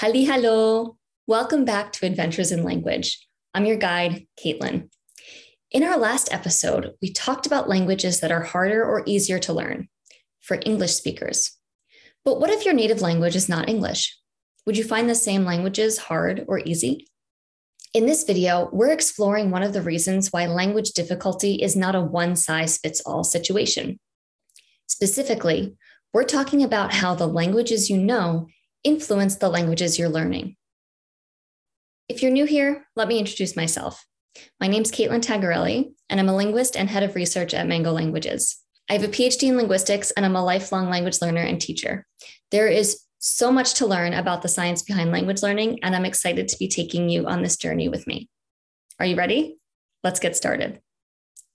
Halli hallo! Welcome back to Adventures in Language. I'm your guide, Kaitlyn. In our last episode, we talked about languages that are harder or easier to learn for English speakers. But what if your native language is not English? Would you find the same languages hard or easy? In this video, we're exploring one of the reasons why language difficulty is not a one size fits all situation. Specifically, we're talking about how the languages you know influence the languages you're learning. If you're new here, let me introduce myself. My name's Kaitlyn Tagarelli, and I'm a linguist and head of research at Mango Languages. I have a PhD in linguistics, and I'm a lifelong language learner and teacher. There is so much to learn about the science behind language learning, and I'm excited to be taking you on this journey with me. Are you ready? Let's get started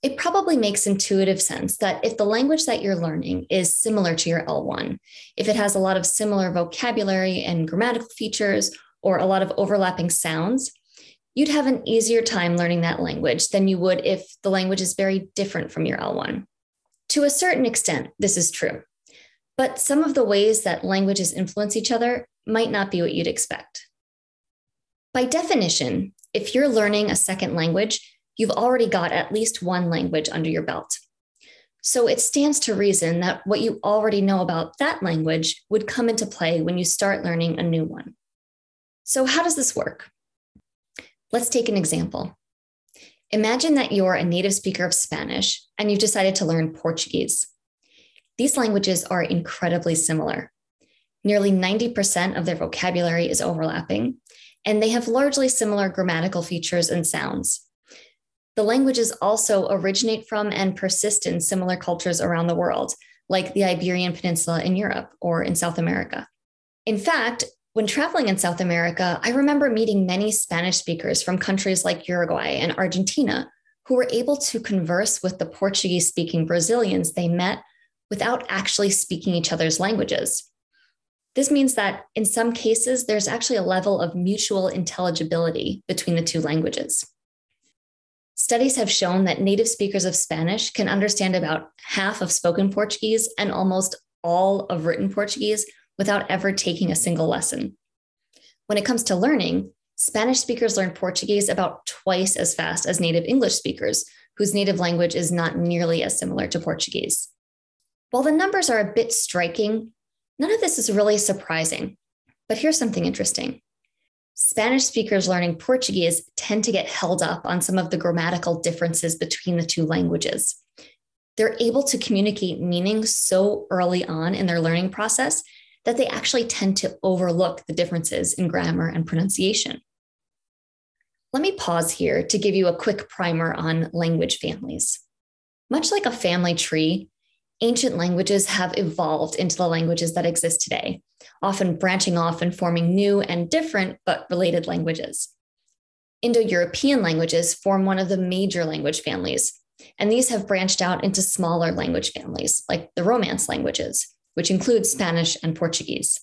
it probably makes intuitive sense that if the language that you're learning is similar to your L1, if it has a lot of similar vocabulary and grammatical features or a lot of overlapping sounds, you'd have an easier time learning that language than you would if the language is very different from your L1. To a certain extent, this is true. But some of the ways that languages influence each other might not be what you'd expect. By definition, if you're learning a second language, you've already got at least one language under your belt. So it stands to reason that what you already know about that language would come into play when you start learning a new one. So, how does this work? Let's take an example. Imagine that you're a native speaker of Spanish and you've decided to learn Portuguese. These languages are incredibly similar. Nearly 90% of their vocabulary is overlapping, and they have largely similar grammatical features and sounds. The languages also originate from and persist in similar cultures around the world, like the Iberian Peninsula in Europe or in South America. In fact, when traveling in South America, I remember meeting many Spanish speakers from countries like Uruguay and Argentina who were able to converse with the Portuguese speaking Brazilians they met without actually speaking each other's languages. This means that in some cases, there's actually a level of mutual intelligibility between the two languages. Studies have shown that native speakers of Spanish can understand about half of spoken Portuguese and almost all of written Portuguese without ever taking a single lesson. When it comes to learning, Spanish speakers learn Portuguese about twice as fast as native English speakers, whose native language is not nearly as similar to Portuguese. While the numbers are a bit striking, none of this is really surprising. But here's something interesting. Spanish speakers learning Portuguese tend to get held up on some of the grammatical differences between the two languages. They're able to communicate meaning so early on in their learning process that they actually tend to overlook the differences in grammar and pronunciation. Let me pause here to give you a quick primer on language families. Much like a family tree, ancient languages have evolved into the languages that exist today, often branching off and forming new and different but related languages. Indo European languages form one of the major language families, and these have branched out into smaller language families, like the Romance languages, which include Spanish and Portuguese.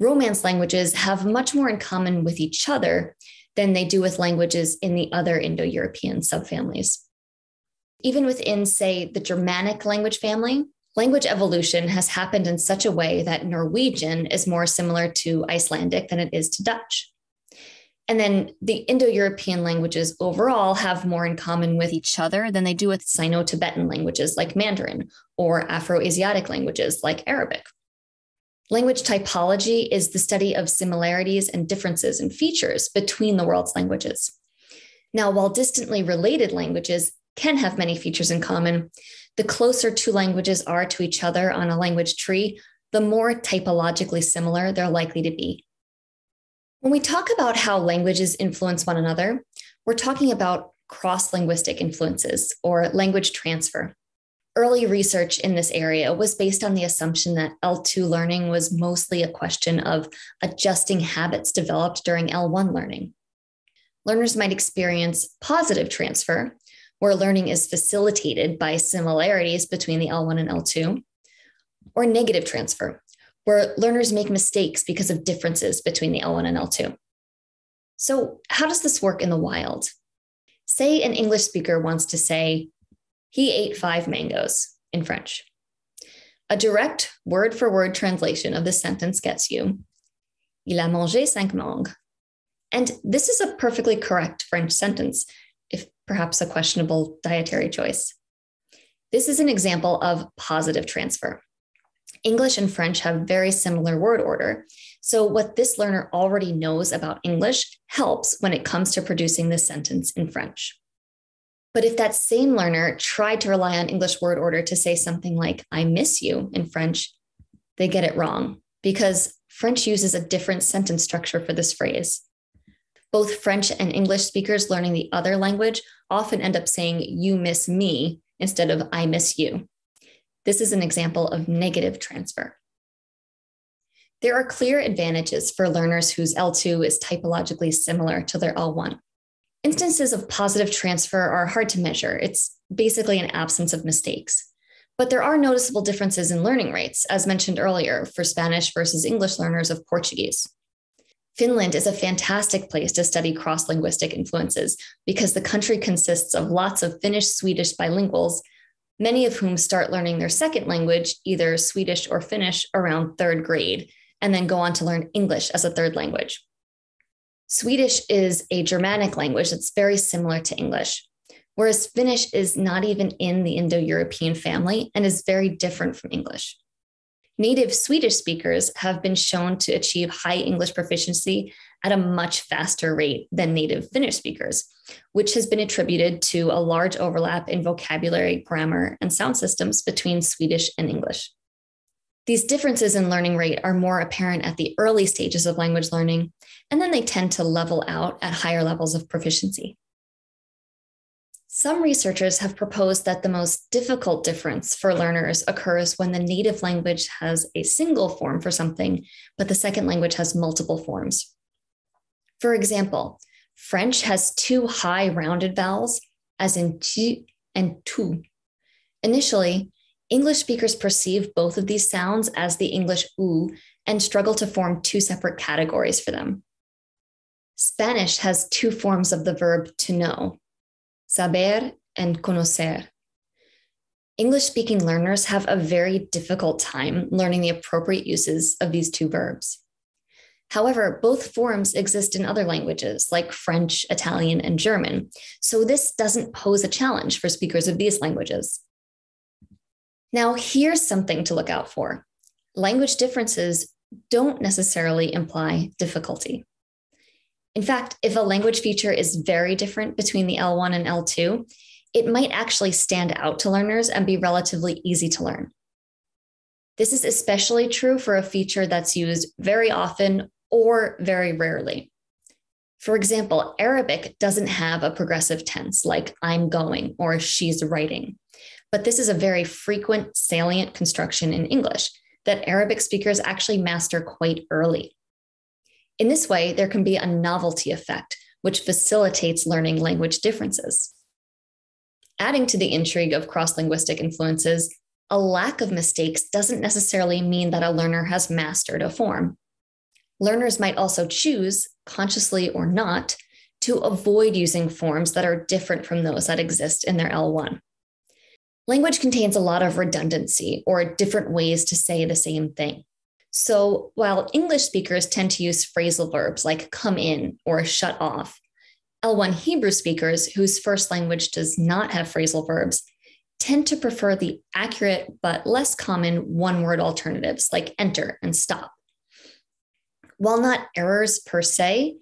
Romance languages have much more in common with each other than they do with languages in the other Indo European subfamilies. Even within, say, the Germanic language family, language evolution has happened in such a way that Norwegian is more similar to Icelandic than it is to Dutch. And then the Indo European languages overall have more in common with each other than they do with Sino Tibetan languages like Mandarin or Afro Asiatic languages like Arabic. Language typology is the study of similarities and differences in features between the world's languages. Now, while distantly related languages can have many features in common, the closer two languages are to each other on a language tree, the more typologically similar they're likely to be. When we talk about how languages influence one another, we're talking about cross linguistic influences or language transfer. Early research in this area was based on the assumption that L2 learning was mostly a question of adjusting habits developed during L1 learning. Learners might experience positive transfer, where learning is facilitated by similarities between the L1 and L2, or negative transfer, where learners make mistakes because of differences between the L1 and L2. So, how does this work in the wild? Say an English speaker wants to say, he ate five mangoes in French. A direct word for word translation of this sentence gets you, Il a mangé cinq mangues. And this is a perfectly correct French sentence, perhaps a questionable dietary choice. This is an example of positive transfer. English and French have very similar word order. So, what this learner already knows about English helps when it comes to producing this sentence in French. But if that same learner tried to rely on English word order to say something like, I miss you in French, they get it wrong because French uses a different sentence structure for this phrase. Both French and English speakers learning the other language often end up saying, You miss me instead of I miss you. This is an example of negative transfer. There are clear advantages for learners whose L2 is typologically similar to their L1. Instances of positive transfer are hard to measure. It's basically an absence of mistakes. But there are noticeable differences in learning rates, as mentioned earlier, for Spanish versus English learners of Portuguese. Finland is a fantastic place to study cross linguistic influences because the country consists of lots of Finnish Swedish bilinguals, many of whom start learning their second language, either Swedish or Finnish, around third grade, and then go on to learn English as a third language. Swedish is a Germanic language that's very similar to English, whereas Finnish is not even in the Indo European family and is very different from English. Native Swedish speakers have been shown to achieve high English proficiency at a much faster rate than native Finnish speakers, which has been attributed to a large overlap in vocabulary, grammar, and sound systems between Swedish and English. These differences in learning rate are more apparent at the early stages of language learning, and then they tend to level out at higher levels of proficiency. Some researchers have proposed that the most difficult difference for learners occurs when the native language has a single form for something, but the second language has multiple forms. For example, French has two high rounded vowels, as in tu and tu. Initially, English speakers perceive both of these sounds as the English u and struggle to form two separate categories for them. Spanish has two forms of the verb to know, saber and conocer. English speaking learners have a very difficult time learning the appropriate uses of these two verbs. However, both forms exist in other languages like French, Italian, and German, so this doesn't pose a challenge for speakers of these languages. Now, here's something to look out for language differences don't necessarily imply difficulty. In fact, if a language feature is very different between the L1 and L2, it might actually stand out to learners and be relatively easy to learn. This is especially true for a feature that's used very often or very rarely. For example, Arabic doesn't have a progressive tense like I'm going or she's writing but this is a very frequent salient construction in English that Arabic speakers actually master quite early. In this way, there can be a novelty effect, which facilitates learning language differences. Adding to the intrigue of cross linguistic influences, a lack of mistakes doesn't necessarily mean that a learner has mastered a form. Learners might also choose, consciously or not, to avoid using forms that are different from those that exist in their L1. Language contains a lot of redundancy or different ways to say the same thing. So while English speakers tend to use phrasal verbs like come in or shut off, L1 Hebrew speakers, whose first language does not have phrasal verbs, tend to prefer the accurate but less common one word alternatives like enter and stop. While not errors per se,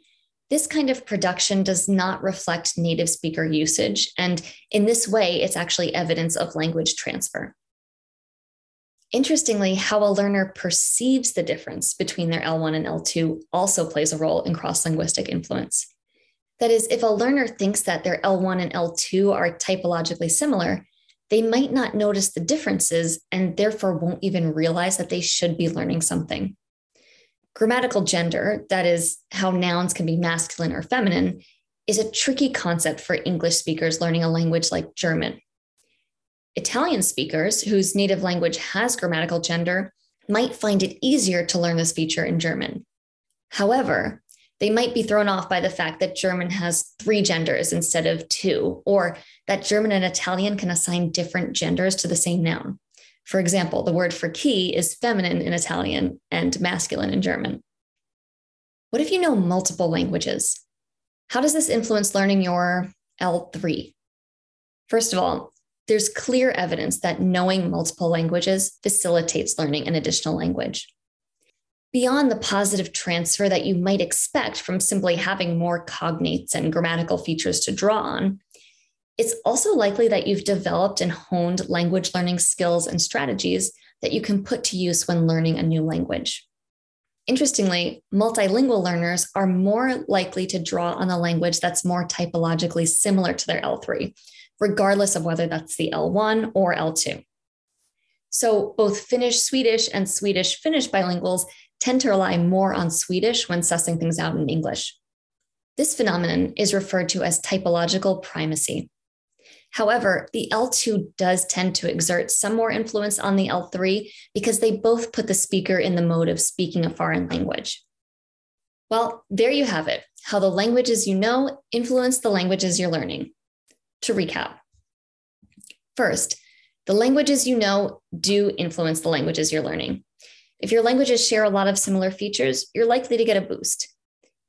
this kind of production does not reflect native speaker usage. And in this way, it's actually evidence of language transfer. Interestingly, how a learner perceives the difference between their L1 and L2 also plays a role in cross linguistic influence. That is, if a learner thinks that their L1 and L2 are typologically similar, they might not notice the differences and therefore won't even realize that they should be learning something. Grammatical gender, that is, how nouns can be masculine or feminine, is a tricky concept for English speakers learning a language like German. Italian speakers, whose native language has grammatical gender, might find it easier to learn this feature in German. However, they might be thrown off by the fact that German has three genders instead of two, or that German and Italian can assign different genders to the same noun. For example, the word for key is feminine in Italian and masculine in German. What if you know multiple languages? How does this influence learning your L3? First of all, there's clear evidence that knowing multiple languages facilitates learning an additional language. Beyond the positive transfer that you might expect from simply having more cognates and grammatical features to draw on, it's also likely that you've developed and honed language learning skills and strategies that you can put to use when learning a new language. Interestingly, multilingual learners are more likely to draw on a language that's more typologically similar to their L3, regardless of whether that's the L1 or L2. So, both Finnish Swedish and Swedish Finnish bilinguals tend to rely more on Swedish when sussing things out in English. This phenomenon is referred to as typological primacy. However, the L2 does tend to exert some more influence on the L3 because they both put the speaker in the mode of speaking a foreign language. Well, there you have it how the languages you know influence the languages you're learning. To recap, first, the languages you know do influence the languages you're learning. If your languages share a lot of similar features, you're likely to get a boost.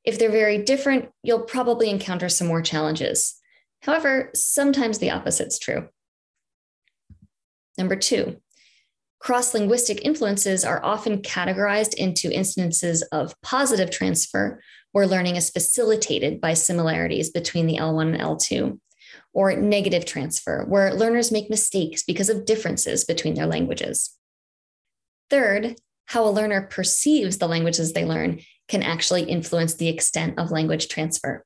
If they're very different, you'll probably encounter some more challenges. However, sometimes the opposite's true. Number two, cross linguistic influences are often categorized into instances of positive transfer, where learning is facilitated by similarities between the L1 and L2, or negative transfer, where learners make mistakes because of differences between their languages. Third, how a learner perceives the languages they learn can actually influence the extent of language transfer.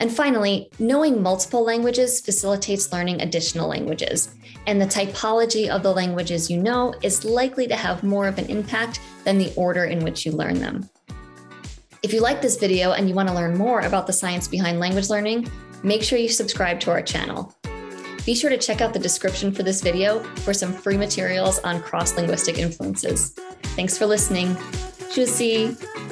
And finally, knowing multiple languages facilitates learning additional languages. And the typology of the languages you know is likely to have more of an impact than the order in which you learn them. If you like this video and you want to learn more about the science behind language learning, make sure you subscribe to our channel. Be sure to check out the description for this video for some free materials on cross linguistic influences. Thanks for listening. Tschüssi.